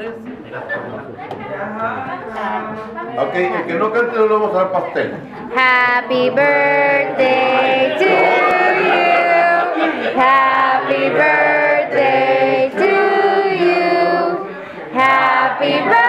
tres. Ok, el que no cante no le vamos a dar pastel. Happy birthday to you. Happy birthday to you. Happy birthday.